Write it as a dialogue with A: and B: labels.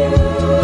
A: you.